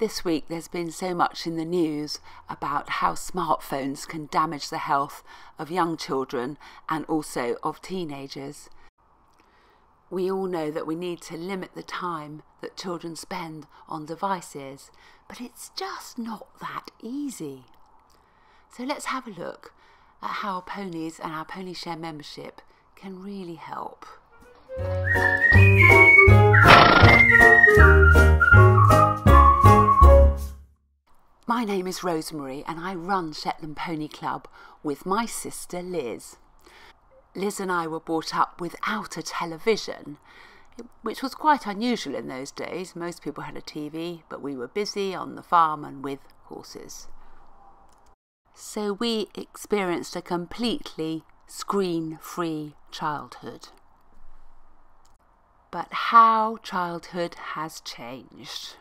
This week there's been so much in the news about how smartphones can damage the health of young children and also of teenagers. We all know that we need to limit the time that children spend on devices, but it's just not that easy. So let's have a look at how ponies and our Pony Share membership can really help. My name is Rosemary and I run Shetland Pony Club with my sister Liz. Liz and I were brought up without a television, which was quite unusual in those days. Most people had a TV, but we were busy on the farm and with horses. So we experienced a completely screen free childhood. But how childhood has changed.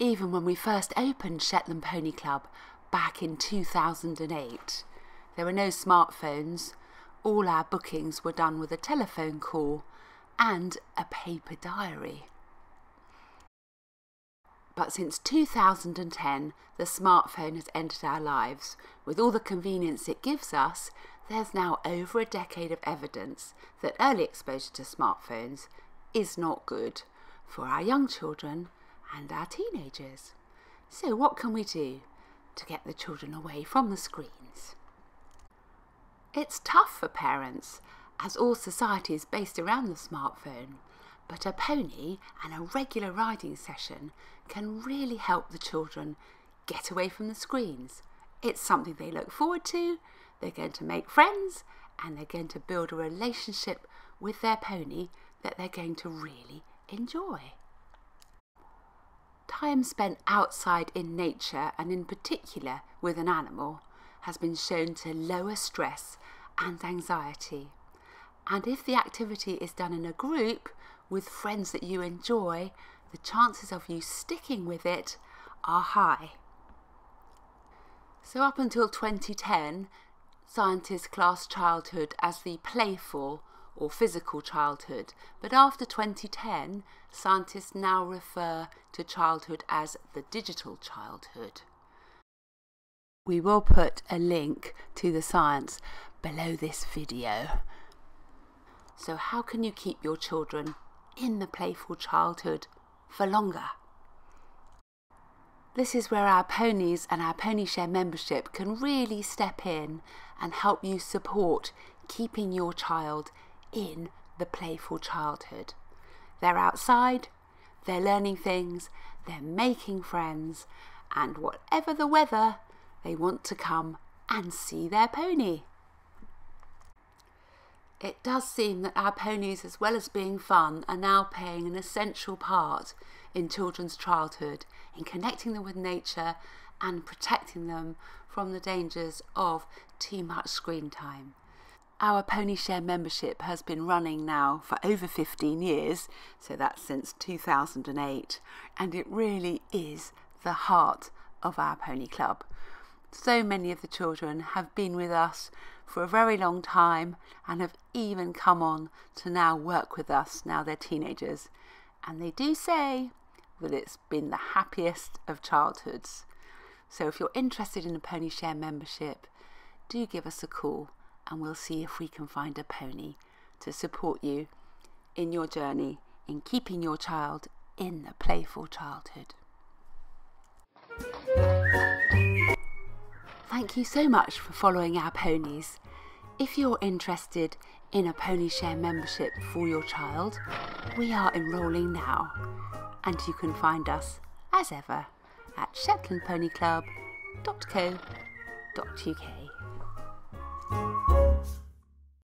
Even when we first opened Shetland Pony Club back in 2008, there were no smartphones. All our bookings were done with a telephone call and a paper diary. But since 2010, the smartphone has entered our lives. With all the convenience it gives us, there's now over a decade of evidence that early exposure to smartphones is not good for our young children and our teenagers. So, what can we do to get the children away from the screens? It's tough for parents, as all society is based around the smartphone. But a pony and a regular riding session can really help the children get away from the screens. It's something they look forward to, they're going to make friends, and they're going to build a relationship with their pony that they're going to really enjoy. Time spent outside in nature, and in particular with an animal, has been shown to lower stress and anxiety. And if the activity is done in a group, with friends that you enjoy, the chances of you sticking with it are high. So, up until 2010, scientists classed childhood as the playful or physical childhood, but after 2010, scientists now refer to childhood as the digital childhood. We will put a link to the science below this video. So, how can you keep your children in the playful childhood for longer. This is where our ponies and our Pony Share membership can really step in and help you support keeping your child in the playful childhood. They're outside, they're learning things, they're making friends, and whatever the weather, they want to come and see their pony. It does seem that our ponies, as well as being fun, are now playing an essential part in children's childhood in connecting them with nature and protecting them from the dangers of too much screen time. Our Pony Share membership has been running now for over 15 years, so that's since 2008, and it really is the heart of our pony club. So many of the children have been with us for a very long time and have even come on to now work with us now they're teenagers. And they do say that it's been the happiest of childhoods. So if you're interested in a Pony Share membership, do give us a call and we'll see if we can find a pony to support you in your journey in keeping your child in the playful childhood. Thank you so much for following our ponies. If you're interested in a Pony Share membership for your child, we are enrolling now, and you can find us, as ever, at shetlandponyclub.co.uk. Música